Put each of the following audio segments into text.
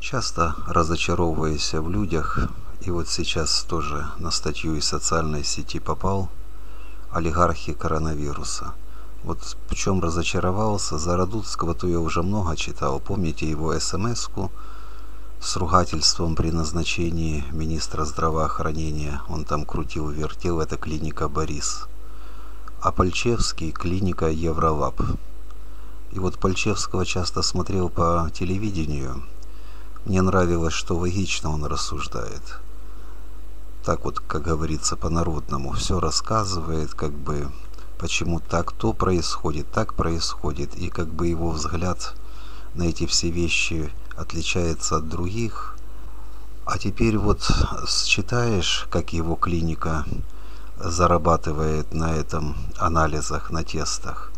Часто разочаровываясь в людях, и вот сейчас тоже на статью из социальной сети попал, олигархи коронавируса. Вот в чем разочаровался, за Радуцкого то я уже много читал. Помните его смс-ку с ругательством при назначении министра здравоохранения? Он там крутил-вертел, это клиника «Борис». А Пальчевский – клиника «Евролаб». И вот Пальчевского часто смотрел по телевидению – мне нравилось, что логично он рассуждает. Так вот, как говорится по-народному, все рассказывает, как бы, почему так то происходит, так происходит, и как бы его взгляд на эти все вещи отличается от других. А теперь вот считаешь, как его клиника зарабатывает на этом анализах, на тестах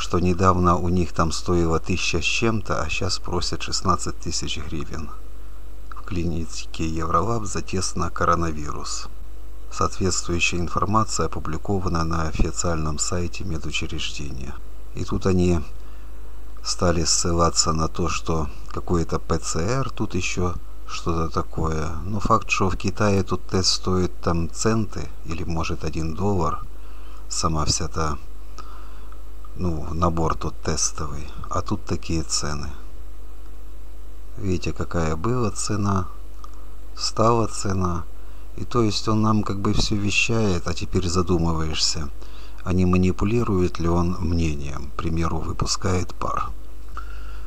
что недавно у них там стоило тысяча с чем-то, а сейчас просят 16 тысяч гривен. В клинике Евролаб за тест на коронавирус. Соответствующая информация опубликована на официальном сайте медучреждения. И тут они стали ссылаться на то, что какой-то ПЦР тут еще что-то такое. Но факт, что в Китае тут тест стоит там центы или может один доллар, сама вся та ну, набор тут тестовый, а тут такие цены. Видите, какая была цена, стала цена. И то есть он нам как бы все вещает, а теперь задумываешься, а не манипулирует ли он мнением, к примеру, выпускает пар.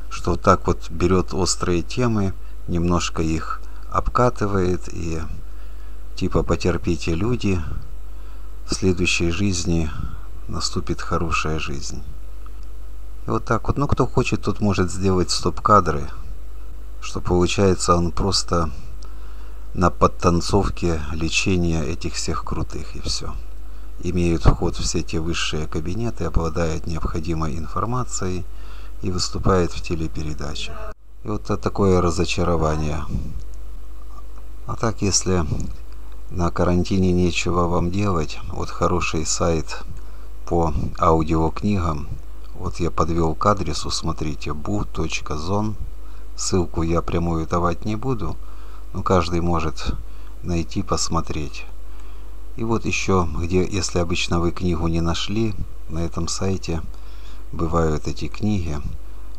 Что вот так вот берет острые темы, немножко их обкатывает и типа потерпите люди, в следующей жизни наступит хорошая жизнь. И вот так вот, ну кто хочет, тот может сделать стоп-кадры, что получается он просто на подтанцовке лечения этих всех крутых и все. Имеют вход все те высшие кабинеты, обладают необходимой информацией и выступает в телепередачах. И вот это такое разочарование. А так, если на карантине нечего вам делать, вот хороший сайт по аудиокнигам. Вот я подвел к адресу, смотрите, bu.zon. Ссылку я прямую давать не буду, но каждый может найти, посмотреть. И вот еще, где, если обычно вы книгу не нашли, на этом сайте бывают эти книги.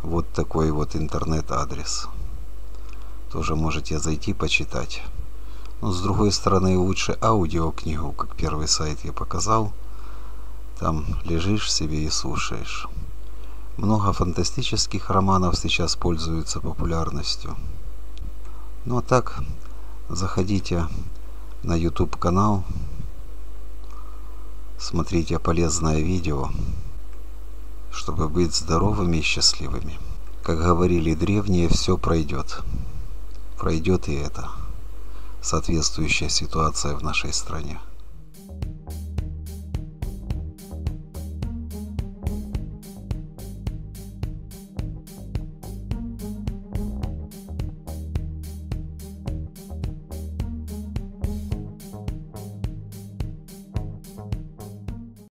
Вот такой вот интернет-адрес. Тоже можете зайти почитать. Но с другой стороны, лучше аудиокнигу, как первый сайт я показал – там лежишь себе и слушаешь. Много фантастических романов сейчас пользуются популярностью. Ну а так, заходите на YouTube канал, смотрите полезное видео, чтобы быть здоровыми и счастливыми. Как говорили древние, все пройдет. Пройдет и это. Соответствующая ситуация в нашей стране.